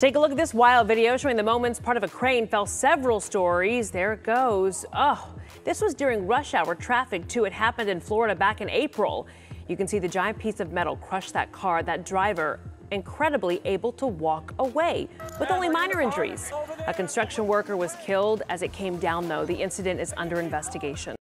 Take a look at this wild video showing the moments part of a crane fell several stories. There it goes. Oh, this was during rush hour traffic too. It happened in Florida back in April. You can see the giant piece of metal crush that car. That driver incredibly able to walk away with only minor injuries. A construction worker was killed as it came down though. The incident is under investigation.